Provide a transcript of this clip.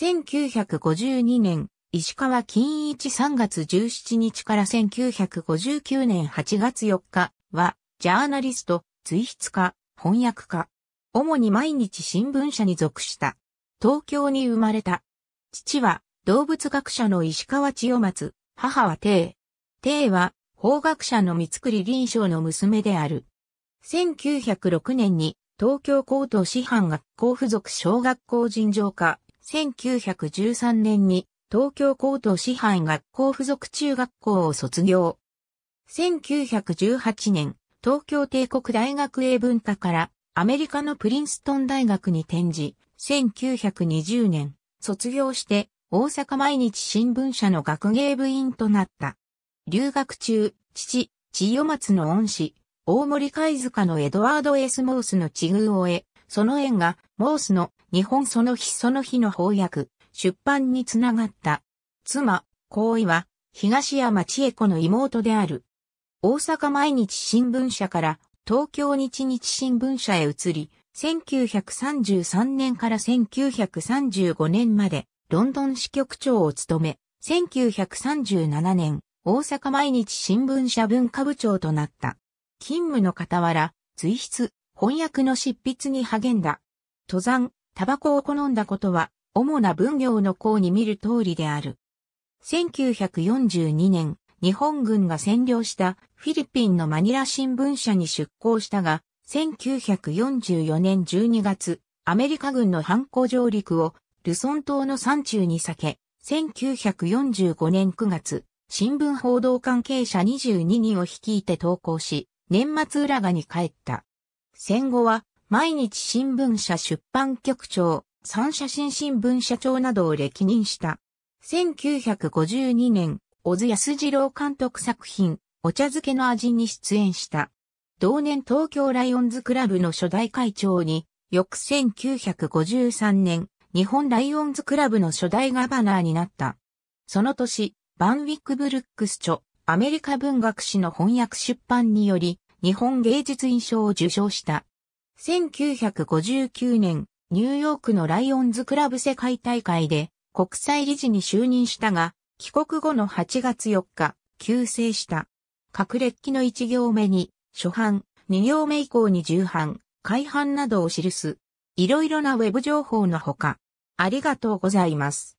1952年、石川金一3月17日から1959年8月4日は、ジャーナリスト、追筆家、翻訳家。主に毎日新聞社に属した。東京に生まれた。父は動物学者の石川千代松、母は帝。帝は法学者の三栗臨床の娘である。1906年に東京高等師範学校附属小学校尋常科、1913年に東京高等師範学校附属中学校を卒業。1918年、東京帝国大学英文科からアメリカのプリンストン大学に転じ、1920年、卒業して大阪毎日新聞社の学芸部員となった。留学中、父、千代松の恩師、大森貝塚のエドワード・エス・モースの地遇を得、その縁が、モースの日本その日その日の翻訳、出版につながった。妻、行為は、東山千恵子の妹である。大阪毎日新聞社から東京日日新聞社へ移り、1933年から1935年までロンドン支局長を務め、1937年大阪毎日新聞社文化部長となった。勤務の傍ら、随筆、翻訳の執筆に励んだ。登山、タバコを好んだことは、主な文業の項に見る通りである。1942年、日本軍が占領したフィリピンのマニラ新聞社に出向したが、1944年12月、アメリカ軍の反攻上陸をルソン島の山中に避け、1945年9月、新聞報道関係者22人を率いて投稿し、年末浦賀に帰った。戦後は、毎日新聞社出版局長、三写真新聞社長などを歴任した。1952年、小津安二郎監督作品、お茶漬けの味に出演した。同年東京ライオンズクラブの初代会長に、翌1953年、日本ライオンズクラブの初代ガバナーになった。その年、バンウィックブルックス著、アメリカ文学史の翻訳出版により、日本芸術院賞を受賞した。1959年、ニューヨークのライオンズクラブ世界大会で国際理事に就任したが、帰国後の8月4日、急逝した。各列記の1行目に、初版、2行目以降に重版、改版などを記す。いろいろなウェブ情報のほか。ありがとうございます。